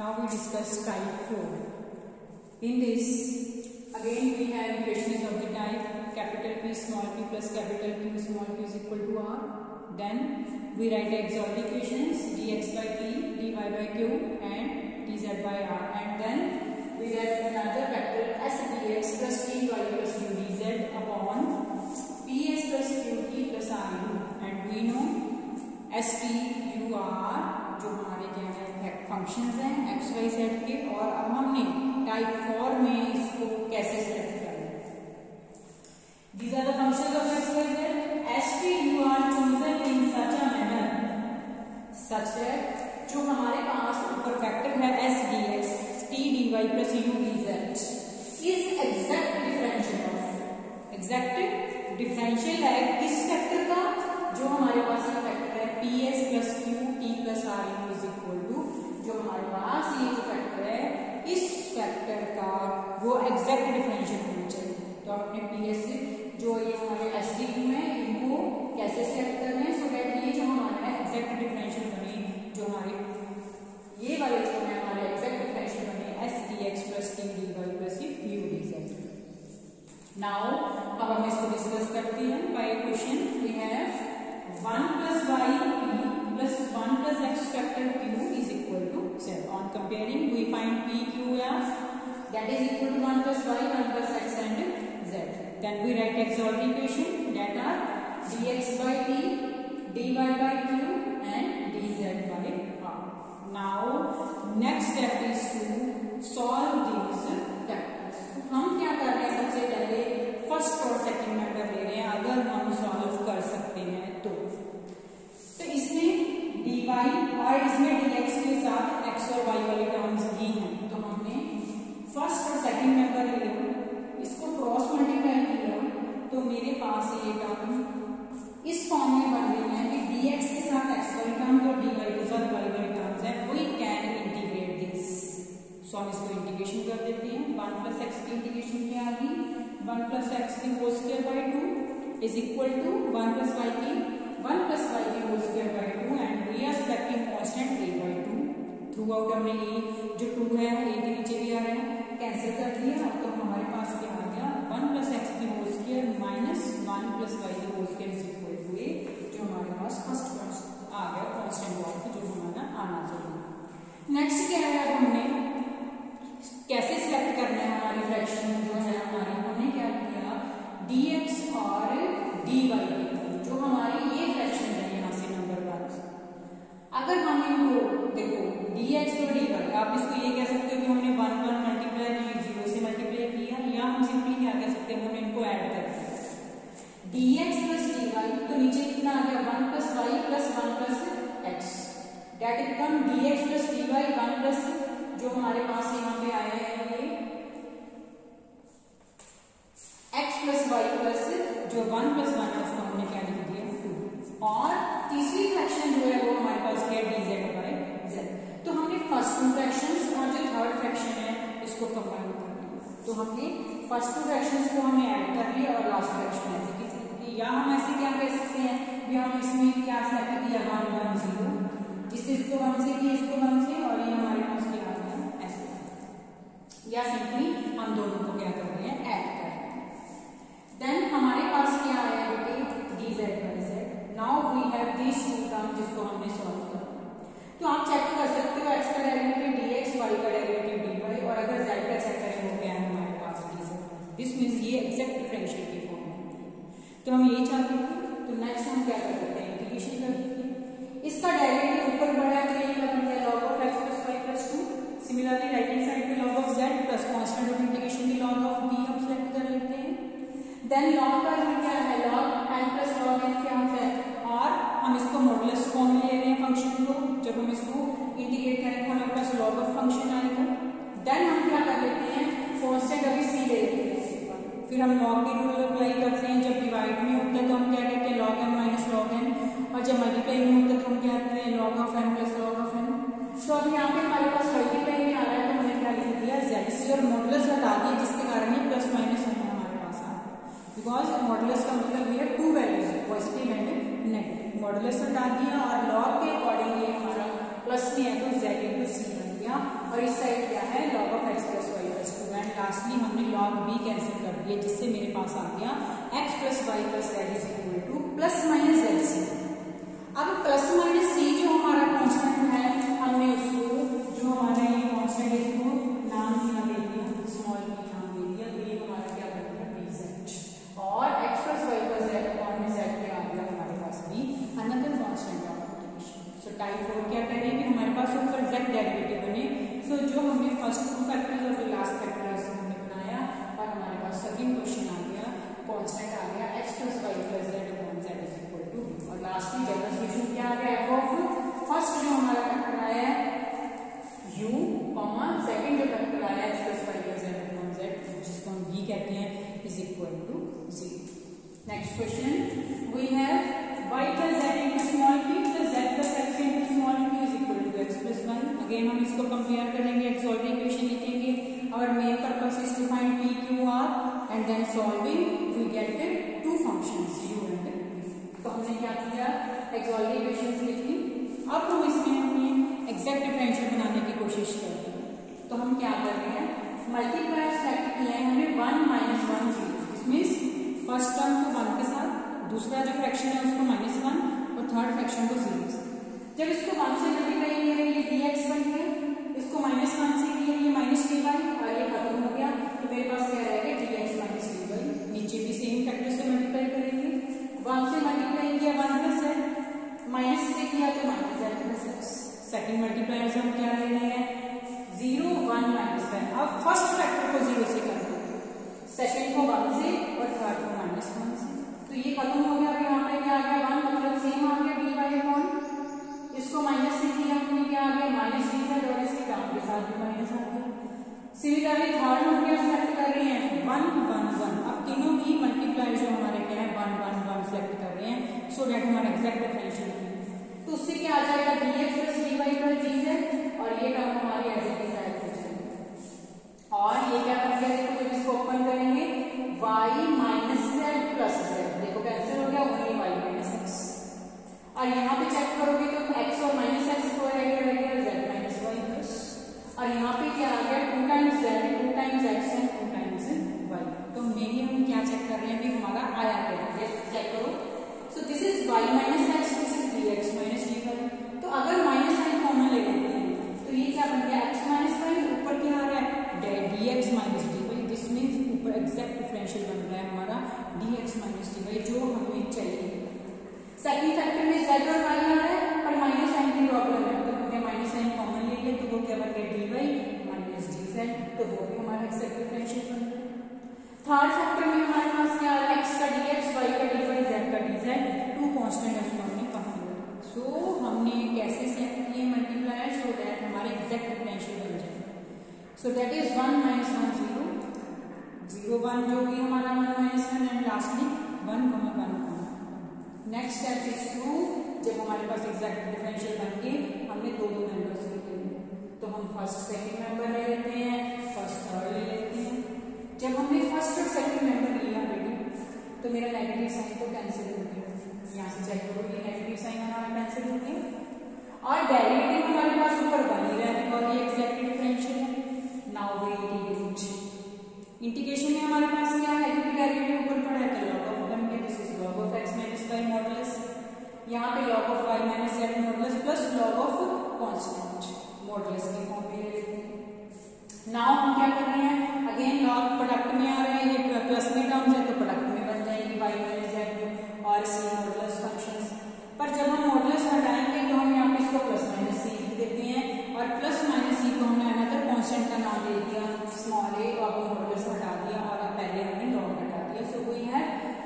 Now we discuss type 4. In this, again we have equations of the type capital P small p plus capital Q small p is equal to R. Then we write the exotic equations dx by p, dy by q and dz by r. And then we write another vector as dx plus py plus u dz upon ps plus qt plus ru. And we know s p u r function हैं x Y set के, और अब हमने type four में इसको कैसे set करना these the function of X Y set S P U R to factor का वो एग्जैक्ट डिफरेंशियल होना चाहिए। तो अपने पी एस जो ये हमारे एस डी क्यू है इनको कैसे सेलेक्ट कर रहे हैं सो दैट ये जो हमारा है एग्जैक्ट डिफरेंशियल बने जो हमारे ये वाले जो है हमारे एग्जैक्ट डिफरेंशियल बने S D X plus T D Y plus U D Z now अब हम इसको डिस्कस करते हैं by question we have 1 plus y p plus 1 plus x factor q is equal to z. On comparing, we that is equal to 1 plus y, 1 plus x and z. Then we write exalt equation that are dx by t, dy by q and dz by r. Now next step is to solve these factors. हम क्या कर रहे हैं सबसे पहले first और second member ले रहे हैं अगर हम सॉल्व कर सकते हैं तो तो इसमें dy और इसमें dx के साथ x और y वाले टर्म्स भी हैं तो फ़र्स्ट और सेकंड मेंबर ले इसको क्रॉस मल्टीप्लाई किया तो मेरे पास ये टर्म इस फॉर्म में बन रही है कि dx के साथ x वाले टर्म्स और dy के साथ y वाले टर्म्स है। We can integrate this so हम इसको इंटीग्रेशन कर देते हैं। वन प्लस एक्स की इंटीग्रेशन क्या आ गई? वन प्लस एक्स की whole square by two is equal to one plus Y की, वन प्लस वाई की whole square by two and we are selecting constant A by two throughout हमने A जो टू है ए के नीचे भी आ रहा है। हमारी फ्रैक्शन जो है हमारी हमने क्या किया? dx और dy जो हमारी ये फ्रैक्शन है यहाँ से नंबर वन अगर हम इनको, देखो, dx और dy आप इसको ये कह सकते हो कि हमने वन वन मल्टीप्लाई ज़ीरो से मल्टीप्लाई किया, या हम सिंपली क्या कह सकते हैं, हमने इनको ऐड कर दिया। dx प्लस dy तो नीचे कितना आ गया? One plus Y plus one plus X that become dx plus dy one plus जो हमारे पास यहाँ पे आया वन प्लस वन है उसको हमने क्या लिख दिया? टू और तीसरी फ्रैक्शन जो है वो हमारे पास क्या डी जेड बाई जेड तो हमने फ़र्स्ट टू फ्रैक्शन और जो थर्ड फ्रैक्शन है, इसको कंबाइन कर दिया तो हमने फ़र्स्ट टू फ्रैक्शन को हमने ऐड कर लिया और लास्ट फ्रैक्शन ऐसे की। या हम ऐसे क्या कह सकते हैं? कि हम इसमें क्या सेलेक्ट किया वन वन ज़ीरो जिससे इसको वन से किया इसको वन से और ये हमारे पास क्या आ गया? ऐसे। या सिंपली हम दोनों को क्या कर रहे हैं ऐड कर रहे हैं देन हमारे पास क्या आया बेटे D Z by Z now this term जिसको हमने सॉल्व करना तो आप चेक कर सकते हो एक्स का डेरिवेटिव डीएक्स वाई का डेरिवेटिव मॉडुलस फॉर्म में ले रहे हैं फ़ंक्शन को जब हम इसको इंटीग्रेट करेंगे हमारे पास log ऑफ़ फ़ंक्शन आएगा देन हम क्या कर लेते हैं कांस्टेंट अभी c ले लेते हैं फिर हम log की रूल अप्लाई करते हैं, जब डिवाइड में होता है तो हम क्या कहते हैं, log m minus log n, और जब मल्टीप्लाई में होता है तो हम क्या कहते हैं, log of n plus log of n तो अब यहाँ पे हमारे पास मल्टीप्लाई में आ रहा है तो हमने क्या लिख दिया z इससे और मॉडुलस हटा दिया जिसके कारण ये प्लस माइनस होना हमारे पास आ बिकॉज़ मॉडुलस का मतलब ये two values positive and negative modulus हटा दिया और लॉग के अकॉर्डिंग ये हमारा प्लस में है तो जेड इंटू सी बन गया। और इस साइड क्या है? Log of X plus Y plus two and lastly हमने लॉग बी कैंसिल कर दिया, जिससे मेरे पास आ गया X plus Y plus Z is equal equal to 0. Next question. We have y plus z into small p plus z plus x into small p is equal to x plus 1. Again हम इसको compare करेंगे and solving equation लिखेंगे. Our main purpose is to find p, q, r and then solving we get the two functions u and v. तो हमने क्या किया? Solving equations लिखी. अब हम इसमें हमने exact differential बनाने की कोशिश करेंगे. तो हम क्या कर रहे हैं? Multiplier select किया है हमने 1 minus 1 0. मीन्स फ़र्स्ट टर्म को वन के साथ, दूसरा जो फ्रैक्शन है उसको माइनस वन और थर्ड फ्रैक्शन को ज़ीरो जब इसको वन से मल्टीप्लाई करेंगे ये डी एक्स बन गया। इसको माइनस वन से ये माइनस डी वाई और ये खत्म हो गया। तो मेरे पास क्या रहेगा? सिमिलरली थर्ड हम सेलेक्ट कर रहे हैं? One one one. अब तीनों ही मल्टीप्लाई जो हमारे क्या है, वन वन वन सेलेक्ट कर रहे हैं सो डेट हमारा एग्जैक्ट डिफरेंशियल तो उससे क्या आ जाएगा? D X plus D Y plus D Z और ये टर्म हमारी ऐसे की हो और ये क्या कर गया? जब इसको ओपन करेंगे, y minus Z plus Z D X minus D Y this means ऊपर एग्जैक्ट डिफरेंशियल बन रहा है हमारा D X minus D Y जो हमें चाहिए। सेकंड फैक्टर में z और y आ रहा है, पर माइनस साइन की प्रॉब्लम है। तो हमने माइनस साइन कॉमन ले लिया तो वो क्या बन गया? Dy माइनस dz तो वो भी हमारा एग्जैक्ट डिफरेंशियल बन गया। थर्ड फैक्टर में हमारे पास क्या आ रहा है? X का dx y का dy z का dz टू कांस्टेंट है उसको हमने कहा सो so, हमने कैसे सेट किए मल्टीप्लायर सो दैट हमारे एग्जैक्ट डिफरेंशियल बन जाए so that is one minus one zero zero one जो भी हमारा one minus one and lastly one comma one next step is two जब हमारे पास एग्जैक्ट डिफरेंशियल बन गए हमने दो दो मेंबर्स लेते हैं तो हम फ़र्स्ट सेकंड मेंबर ले लेते हैं फ़र्स्ट थर्ड ले लेते हैं। जब हमने फ़र्स्ट और सेकंड मेंबर लिया बेटी तो मेरा नेगेटिव साइन तो कैंसिल हो गया। यहाँ से चेक करो ये नेगेटिव साइन हमारा कैंसिल हो गया। और डेरिवेटिव हमारे पास ऊपर बन ही रहा बिकॉज़ ये एग्जैक्ट डिफरेंशियल है। नाउ वी इंटीग्रेट इंटीग्रेशन में हमारे पास क्या दे दिया स्मॉल ए और से हटा दिया और अब पहले हमने डॉट हटा दिया। सो वी है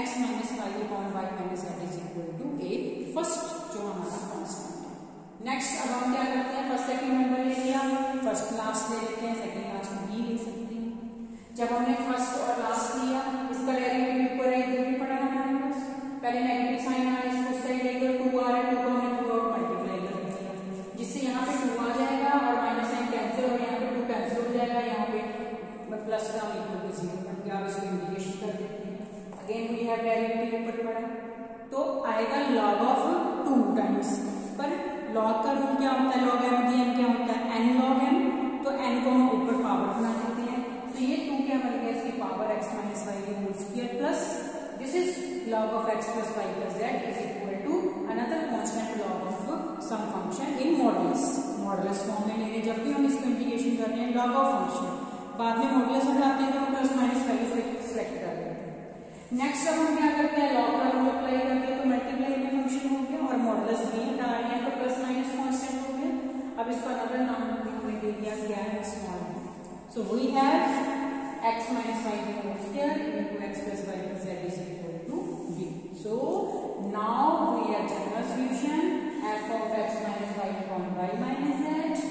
X minus Y upon Y minus eight is equal to A first जो हमारा कॉन्स्टेंट है। नेक्स्ट अब हम क्या करते हैं? फ़र्स्ट सेकेंड नंबर ले लिया। फ़र्स्ट लास्ट ले लेते हैं। सेकेंड लास्ट नहीं ले सकते जब हमने फ़र्स्ट और लास्ट लिया, इसका डेरिवेटिव इंटीग्रेशन कर रहे हैं log of function. बाद में modulus हटाते हैं तो हम प्लस माइनस वैल्यू सेलेक्ट कर लेते हैं। नेक्स्ट जब हम क्या करते हैं? log का रूल अप्लाई करते हैं तो मल्टीप्लाई में फ़ंक्शन हो गया और मॉडुलस भी हटा रहे हैं तो प्लस माइनस कांस्टेंट हो गया। अब इसका अनदर नाम हमने दे दिया, क्या है? Small so we have x minus y whole square into x plus y plus z is equal to b. So, now we have general solution f of x minus y upon y minus z.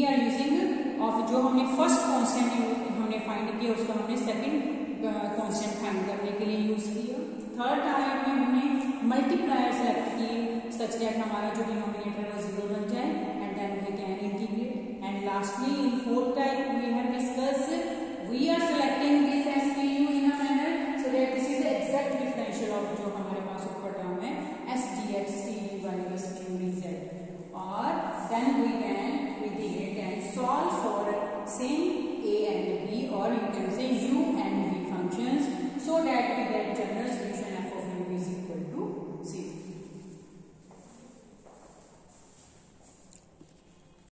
We are using of जो हमने first constant हमने find किया, उसको हमने second constant find करने के लिए use किया। थर्ड टाइम में हमने मल्टीप्लायर सेलेक्ट किए सच दैट हमारा जो डिनोमिनेटर है ज़ीरो बन जाए and then we can integrate and lastly in fourth type we have discuss we are selecting this S V U in a manner so that this is exact